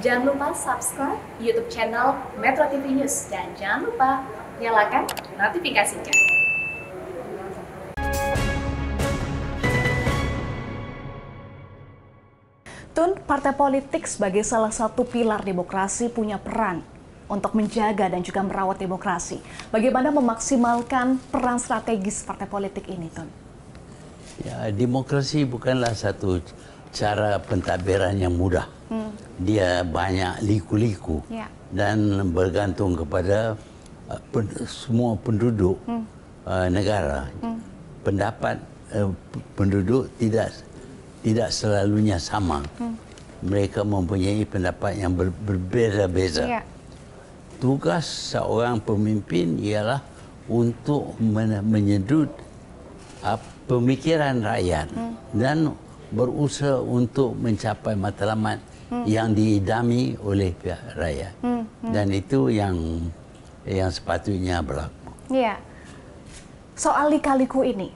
Jangan lupa subscribe YouTube channel Metro TV News dan jangan lupa nyalakan notifikasinya. Tun, partai politik sebagai salah satu pilar demokrasi punya peran untuk menjaga dan juga merawat demokrasi. Bagaimana memaksimalkan peran strategis partai politik ini, Tun? Ya, demokrasi bukanlah satu cara pentadbiran yang mudah. Hmm. Dia banyak liku-liku ya. dan bergantung kepada uh, pen, semua penduduk hmm. uh, negara. Hmm. Pendapat uh, penduduk tidak tidak selalunya sama. Hmm. Mereka mempunyai pendapat yang ber, berbeza-beza. Ya. Tugas seorang pemimpin ialah untuk men menyedut uh, pemikiran rakyat hmm. dan berusaha untuk mencapai matlamat hmm. yang diidami oleh pihak rakyat. Hmm. Hmm. Dan itu yang yang sepatutnya berlaku. Ya. Soal lika-liku ini,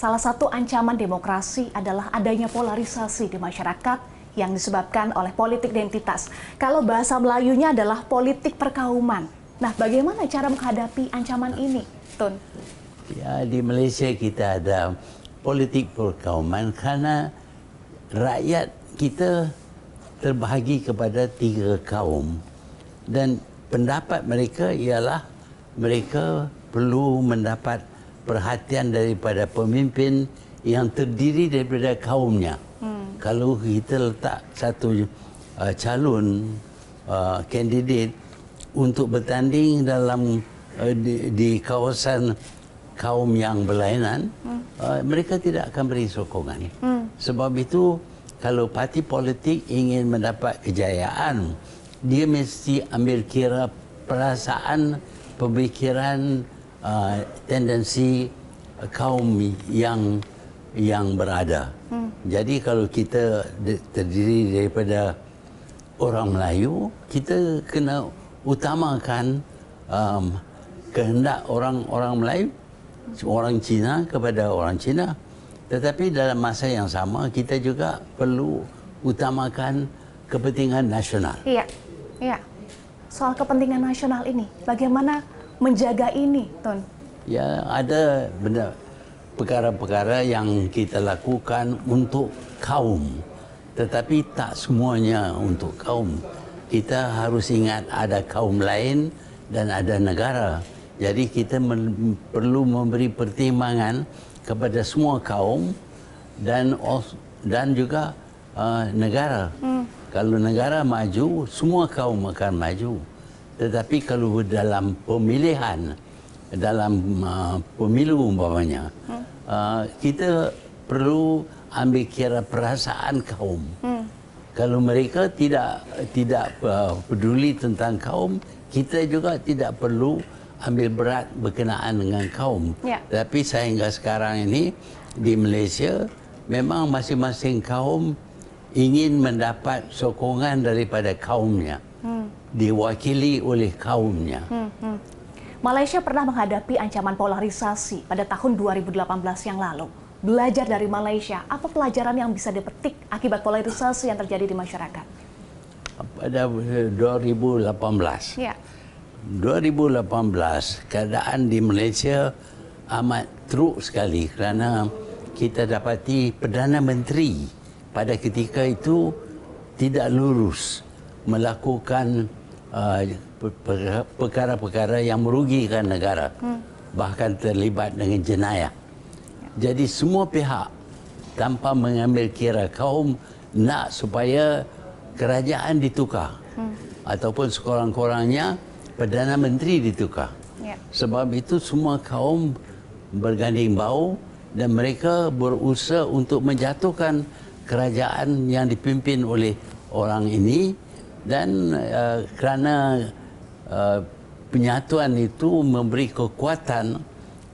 Salah satu ancaman demokrasi adalah adanya polarisasi di masyarakat yang disebabkan oleh politik identitas. Kalau bahasa Melayunya adalah politik perkauman. Nah, bagaimana cara menghadapi ancaman ini, Tun? Ya, di Malaysia kita ada politik perkauman karena rakyat kita terbahagi kepada tiga kaum dan pendapat mereka ialah mereka perlu mendapat perhatian daripada pemimpin yang terdiri daripada kaumnya. Hmm. Kalau kita letak satu uh, calon uh, kandidat untuk bertanding dalam uh, di, di kawasan kaum yang berlainan, hmm. uh, mereka tidak akan beri sokongan. Hmm. Sebab itu, kalau parti politik ingin mendapat kejayaan, dia mesti ambil kira perasaan, pemikiran, uh, tendensi kaum yang yang berada. Hmm. Jadi kalau kita terdiri daripada orang Melayu, kita kena utamakan um, kehendak orang-orang Melayu, orang Cina kepada orang Cina. Tetapi dalam masa yang sama kita juga perlu utamakan kepentingan nasional. Iya, iya. Soal kepentingan nasional ini, bagaimana menjaga ini, Ton? Ya, ada benda perkara-perkara yang kita lakukan untuk kaum. Tetapi tak semuanya untuk kaum. Kita harus ingat ada kaum lain dan ada negara. Jadi kita perlu memberi pertimbangan kepada semua kaum dan dan juga uh, negara. Hmm. Kalau negara maju, semua kaum akan maju. Tetapi kalau dalam pemilihan, dalam uh, pemilu umpamanya, hmm. uh, kita perlu ambil kira perasaan kaum. Hmm. Kalau mereka tidak tidak uh, peduli tentang kaum, kita juga tidak perlu ambil berat berkenaan dengan kaum. Ya. Tapi sehingga sekarang ini di Malaysia memang masing-masing kaum ingin mendapat sokongan daripada kaumnya diwakili oleh kaumnya. Hmm, hmm. Malaysia pernah menghadapi ancaman polarisasi pada tahun 2018 yang lalu. Belajar dari Malaysia, apa pelajaran yang bisa dipetik akibat polarisasi yang terjadi di masyarakat? Pada 2018. Ya. 2018 keadaan di Malaysia amat teruk sekali kerana kita dapati Perdana Menteri pada ketika itu tidak lurus melakukan Uh, perkara-perkara yang merugikan negara hmm. bahkan terlibat dengan jenayah jadi semua pihak tanpa mengambil kira kaum nak supaya kerajaan ditukar hmm. ataupun sekurang-kurangnya Perdana Menteri ditukar yeah. sebab itu semua kaum berganding bau dan mereka berusaha untuk menjatuhkan kerajaan yang dipimpin oleh orang ini dan uh, kerana uh, penyatuan itu memberi kekuatan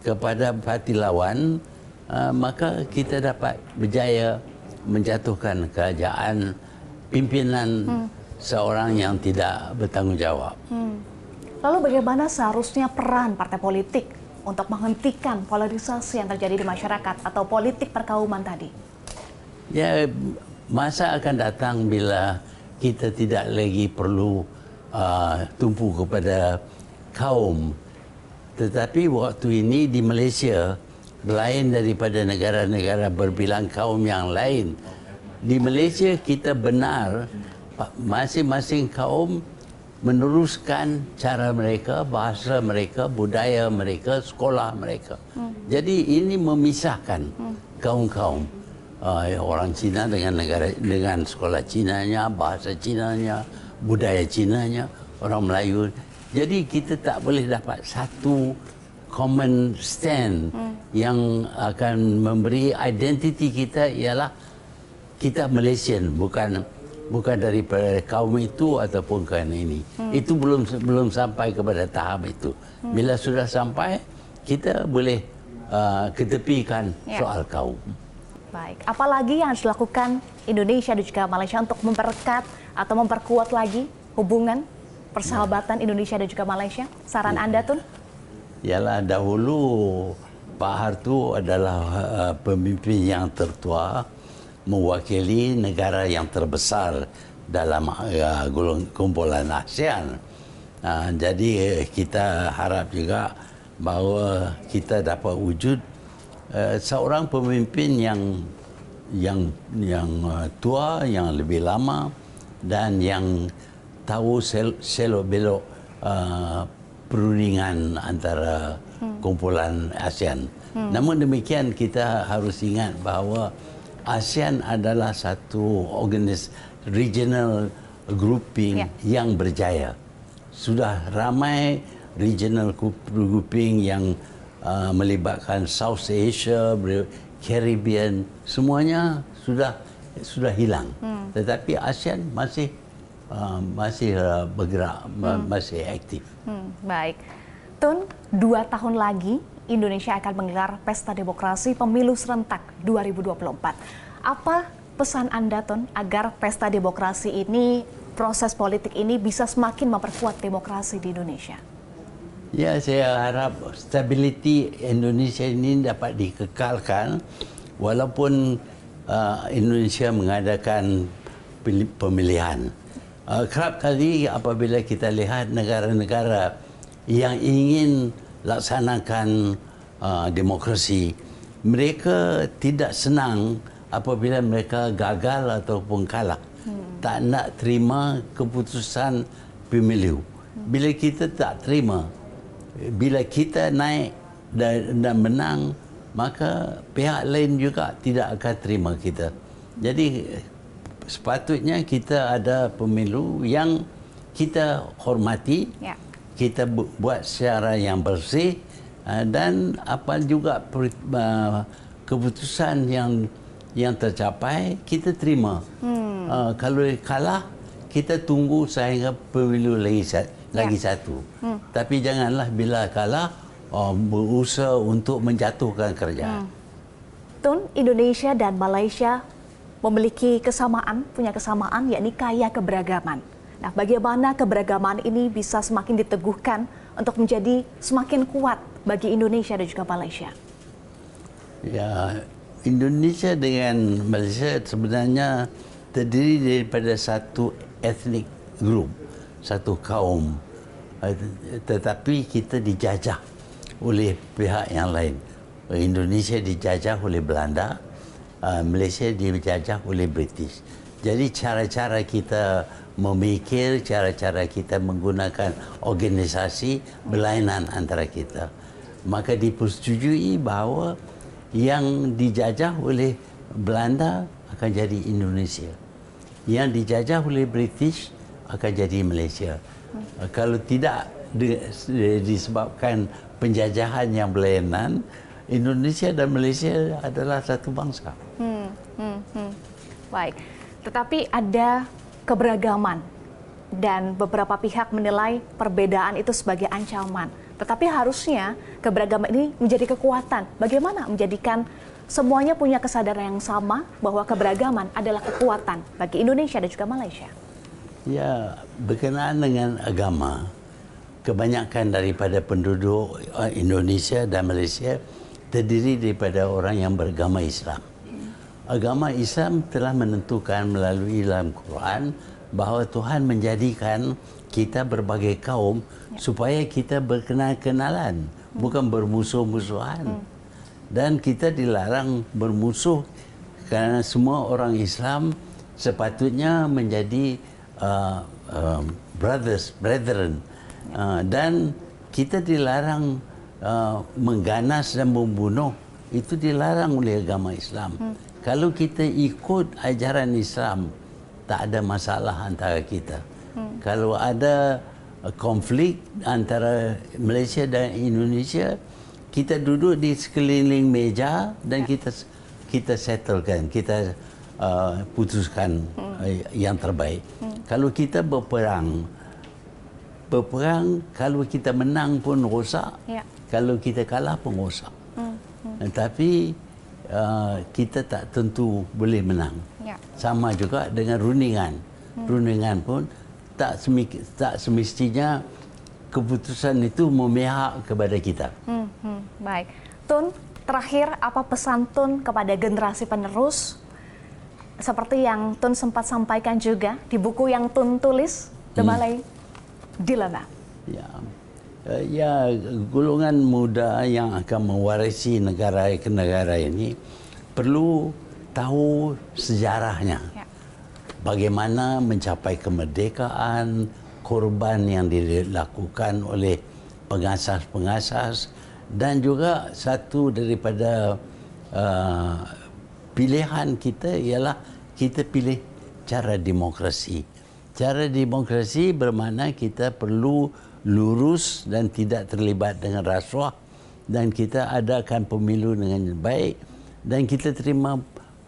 kepada parti lawan uh, maka kita dapat berjaya menjatuhkan kerajaan pimpinan hmm. seorang yang tidak bertanggungjawab. Hmm. Lalu bagaimana seharusnya peran partai politik untuk menghentikan polarisasi yang terjadi di masyarakat atau politik perkauman tadi? Ya, masa akan datang bila kita tidak lagi perlu uh, tumpu kepada kaum. Tetapi waktu ini di Malaysia lain daripada negara-negara berbilang kaum yang lain. Di Malaysia kita benar masing-masing kaum meneruskan cara mereka, bahasa mereka, budaya mereka, sekolah mereka. Hmm. Jadi ini memisahkan hmm. kaum-kaum. Uh, orang Cina dengan negara dengan sekolah Cina-nya, bahasa Cina-nya, budaya Cina-nya, orang Melayu. Jadi kita tak boleh dapat satu common stand hmm. yang akan memberi identiti kita ialah kita Malaysian bukan bukan daripada kaum itu ataupun kaum ini. Hmm. Itu belum belum sampai kepada tahap itu. Hmm. Bila sudah sampai, kita boleh uh, ketepikan ya. soal kaum. Baik, apalagi yang harus dilakukan Indonesia dan juga Malaysia untuk memperkat atau memperkuat lagi hubungan persahabatan ya. Indonesia dan juga Malaysia? Saran ya. Anda, Tun? Yalah, dahulu Pak Hartu adalah uh, pemimpin yang tertua mewakili negara yang terbesar dalam uh, kumpulan ASEAN. Uh, jadi uh, kita harap juga bahawa kita dapat wujud uh, seorang pemimpin yang yang yang uh, tua, yang lebih lama dan yang tahu sel, selok belok uh, perundingan antara hmm. kumpulan ASEAN. Hmm. Namun demikian kita harus ingat bahawa ASEAN adalah satu organis regional grouping yeah. yang berjaya. Sudah ramai regional grouping yang uh, melibatkan South Asia, Caribbean, semuanya sudah sudah hilang. Hmm. Tetapi ASEAN masih uh, masih uh, bergerak, hmm. masih aktif. Hmm. Baik. Tun, dua tahun lagi Indonesia akan menggelar Pesta Demokrasi Pemilu Serentak 2024. Apa pesan Anda, Ton, agar Pesta Demokrasi ini, proses politik ini bisa semakin memperkuat demokrasi di Indonesia? Ya, saya harap stability Indonesia ini dapat dikekalkan walaupun uh, Indonesia mengadakan pemilihan. Uh, kerap kali apabila kita lihat negara-negara yang ingin laksanakan uh, demokrasi. Mereka tidak senang apabila mereka gagal ataupun kalah. Hmm. tak nak terima keputusan pemilu. Hmm. bila kita tak terima bila kita naik dan, dan menang maka pihak lain juga tidak akan terima kita. Jadi sepatutnya kita ada pemilu yang kita hormati. Ya kita buat secara yang bersih uh, dan apa juga uh, keputusan yang yang tercapai kita terima. Hmm. Uh, kalau kalah kita tunggu sehingga pemilu lagi ya. lagi satu. Hmm. Tapi janganlah bila kalah uh, berusaha untuk menjatuhkan kerja. Hmm. Tun Indonesia dan Malaysia memiliki kesamaan, punya kesamaan yakni kaya keberagaman. Nah, bagaimana keberagaman ini bisa semakin diteguhkan untuk menjadi semakin kuat bagi Indonesia dan juga Malaysia? Ya, Indonesia dengan Malaysia sebenarnya terdiri daripada satu etnik grup, satu kaum. Tetapi kita dijajah oleh pihak yang lain. Indonesia dijajah oleh Belanda, Malaysia dijajah oleh British. Jadi cara-cara kita memikir cara-cara kita menggunakan organisasi berlainan antara kita. Maka dipersetujui bahawa yang dijajah oleh Belanda akan jadi Indonesia. Yang dijajah oleh British akan jadi Malaysia. Kalau tidak disebabkan penjajahan yang berlainan, Indonesia dan Malaysia adalah satu bangsa. Hmm, hmm, hmm. Baik. Tetapi ada keberagaman dan beberapa pihak menilai perbedaan itu sebagai ancaman. Tetapi harusnya keberagaman ini menjadi kekuatan. Bagaimana menjadikan semuanya punya kesadaran yang sama bahwa keberagaman adalah kekuatan bagi Indonesia dan juga Malaysia? Ya, berkenaan dengan agama, kebanyakan daripada penduduk eh, Indonesia dan Malaysia terdiri daripada orang yang beragama Islam agama Islam telah menentukan melalui dalam Quran bahawa Tuhan menjadikan kita berbagai kaum ya. supaya kita berkenal-kenalan, hmm. bukan bermusuh-musuhan. Hmm. Dan kita dilarang bermusuh kerana semua orang Islam sepatutnya menjadi uh, uh, brothers, brethren. Uh, dan kita dilarang uh, mengganas dan membunuh. Itu dilarang oleh agama Islam. Hmm. Kalau kita ikut ajaran Islam, tak ada masalah antara kita. Hmm. Kalau ada konflik antara Malaysia dan Indonesia, kita duduk di sekeliling meja dan ya. kita kita settlekan, kita uh, putuskan hmm. uh, yang terbaik. Hmm. Kalau kita berperang, berperang kalau kita menang pun rosak, ya. kalau kita kalah pun rosak. Hmm. Hmm. Tapi uh, kita tak tentu boleh menang. Ya. Sama juga dengan rundingan. Hmm. Rundingan pun tak, semik, tak semestinya keputusan itu memihak kepada kita. Hmm, hmm, baik. Tun, terakhir apa pesan Tun kepada generasi penerus? Seperti yang Tun sempat sampaikan juga di buku yang Tun tulis, The hmm. Malay Dilemma. Ya. Eh, ya, golongan muda yang akan mewarisi negara ke negara ini perlu tahu sejarahnya. Ya. Bagaimana mencapai kemerdekaan, korban yang dilakukan oleh pengasas-pengasas dan juga satu daripada uh, pilihan kita ialah kita pilih cara demokrasi. Cara demokrasi bermakna kita perlu lurus dan tidak terlibat dengan rasuah dan kita adakan pemilu dengan baik dan kita terima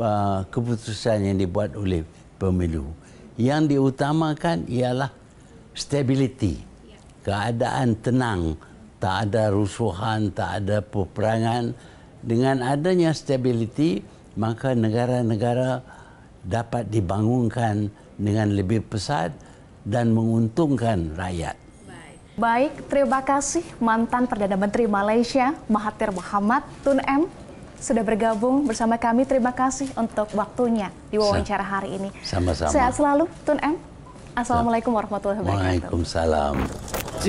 uh, keputusan yang dibuat oleh pemilu. Yang diutamakan ialah stability, keadaan tenang, tak ada rusuhan, tak ada peperangan. Dengan adanya stability, maka negara-negara dapat dibangunkan dengan lebih pesat dan menguntungkan rakyat. Baik, terima kasih mantan Perdana Menteri Malaysia Mahathir Mohamad Tun M sudah bergabung bersama kami. Terima kasih untuk waktunya di wawancara hari ini. Sama-sama. Sehat selalu, Tun M. Assalamualaikum warahmatullahi wabarakatuh. Waalaikumsalam.